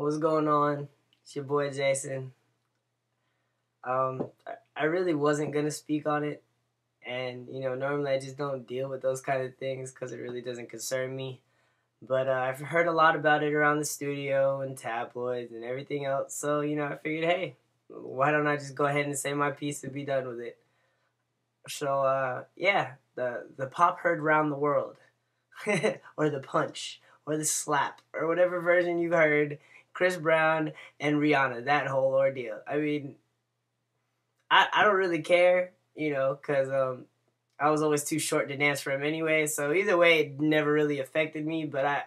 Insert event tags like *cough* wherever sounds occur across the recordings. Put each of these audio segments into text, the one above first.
What's going on? It's your boy Jason. Um, I really wasn't gonna speak on it, and you know, normally I just don't deal with those kind of things because it really doesn't concern me. But uh, I've heard a lot about it around the studio and tabloids and everything else, so you know, I figured, hey, why don't I just go ahead and say my piece and be done with it? So uh, yeah, the the pop heard round the world, *laughs* or the punch, or the slap, or whatever version you heard. Chris Brown and Rihanna, that whole ordeal. I mean, I, I don't really care, you know, because um, I was always too short to dance for him anyway. So either way, it never really affected me. But I,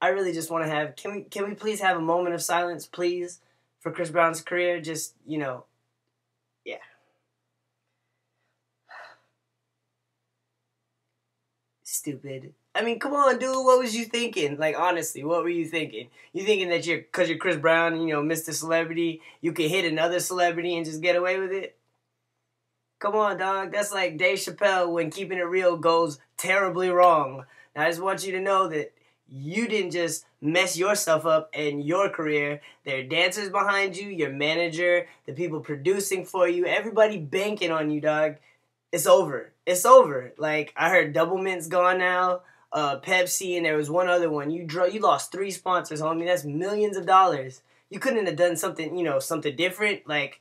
I really just want to have can we can we please have a moment of silence, please, for Chris Brown's career? Just you know, yeah. Stupid. I mean, come on, dude. What was you thinking? Like, honestly, what were you thinking? You thinking that you're, cause you're Chris Brown, you know, Mr. Celebrity, you can hit another celebrity and just get away with it? Come on, dog. That's like Dave Chappelle when keeping it real goes terribly wrong. Now, I just want you to know that you didn't just mess yourself up and your career. There are dancers behind you, your manager, the people producing for you, everybody banking on you, dog. It's over. It's over. Like I heard Doublemint's gone now, uh, Pepsi, and there was one other one. You dro- you lost three sponsors, homie. That's millions of dollars. You couldn't have done something, you know, something different. Like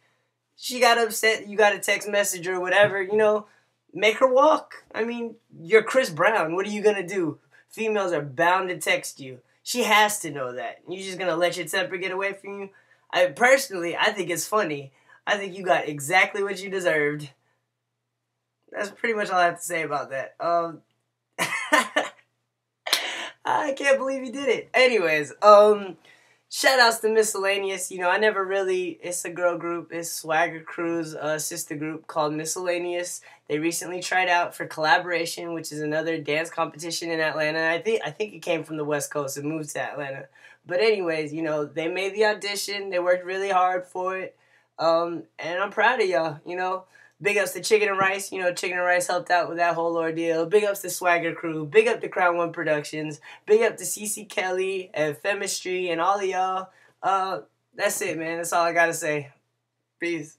she got upset, you got a text message or whatever, you know, make her walk. I mean, you're Chris Brown. What are you gonna do? Females are bound to text you. She has to know that. You're just gonna let your temper get away from you? I personally, I think it's funny. I think you got exactly what you deserved. That's pretty much all I have to say about that. Um, *laughs* I can't believe you did it. Anyways, um, shout outs to Miscellaneous. You know, I never really, it's a girl group, it's Swagger Crew's uh, sister group called Miscellaneous. They recently tried out for collaboration, which is another dance competition in Atlanta. I think I think it came from the West Coast and moved to Atlanta. But anyways, you know, they made the audition. They worked really hard for it. Um, and I'm proud of y'all, you know. Big ups to Chicken and Rice. You know, Chicken and Rice helped out with that whole ordeal. Big ups to Swagger Crew. Big up to Crown One Productions. Big up to CC Kelly and Femistry and all of y'all. Uh, that's it, man. That's all I gotta say. Peace.